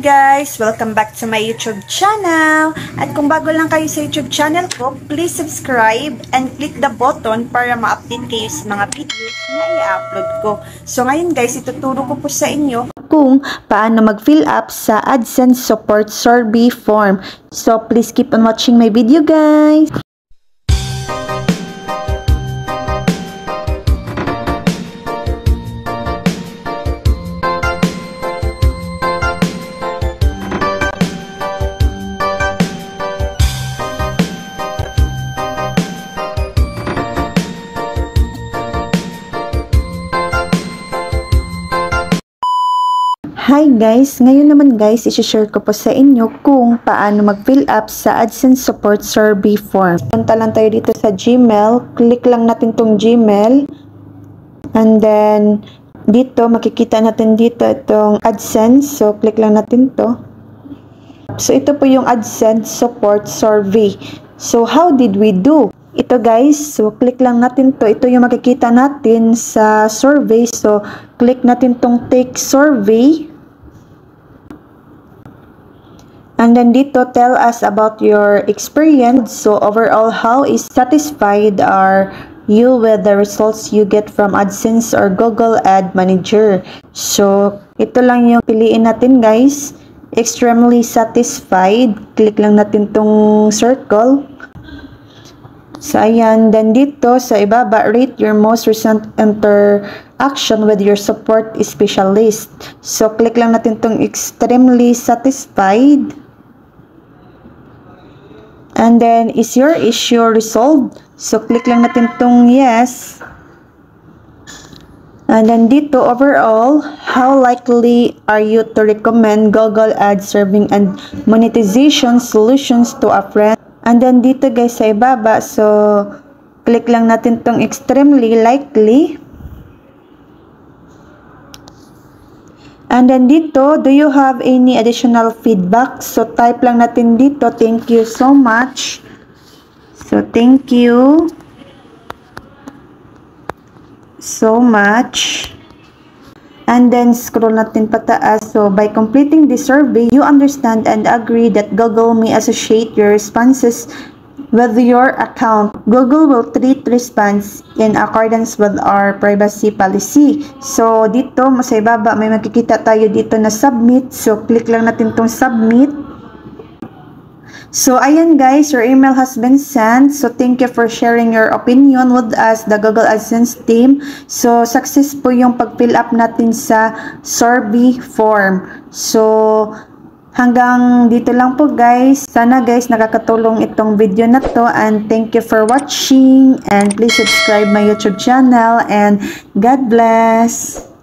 guys! Welcome back to my YouTube channel! At kung bago lang kayo sa YouTube channel ko, please subscribe and click the button para ma-update kayo sa mga videos na i-upload ko. So ngayon guys, ituturo ko po sa inyo kung paano mag-fill up sa AdSense Support Survey form. So please keep on watching my video guys! Hi guys! Ngayon naman guys, isi-share ko po sa inyo kung paano mag-fill up sa AdSense Support Survey form. Punta lang tayo dito sa Gmail. Click lang natin tong Gmail. And then, dito, makikita natin dito itong AdSense. So, click lang natin to. So, ito po yung AdSense Support Survey. So, how did we do? Ito guys, so click lang natin to. Ito yung makikita natin sa survey. So, click natin tong take survey. And then dito, tell us about your experience. So overall, how is satisfied are you with the results you get from AdSense or Google Ad Manager? So, ito lang yung piliin natin guys. Extremely satisfied. Click lang natin tong circle. So, ayan. Then dito, sa ibaba, rate your most recent interaction with your support specialist. So, click lang natin tong extremely satisfied. And then, is your issue resolved? So, click lang natin tong yes. And then dito, overall, how likely are you to recommend Google Ad Serving and Monetization Solutions to a friend? And then dito guys, sa ibaba, so, click lang natin tong extremely likely. And then dito, do you have any additional feedback? So, type lang natin dito. Thank you so much. So, thank you so much. And then, scroll natin pataas. So, by completing the survey, you understand and agree that Google may associate your responses with your account. Google will treat response in accordance with our privacy policy. So, dito, sa ibaba, may makikita tayo dito na submit. So, click lang natin tong submit. So, ayan guys, your email has been sent. So, thank you for sharing your opinion with us, the Google AdSense team. So, success po yung pag-fill up natin sa survey form. So, Hanggang dito lang po guys. Sana guys nakakatulong itong video na to and thank you for watching and please subscribe my YouTube channel and God bless!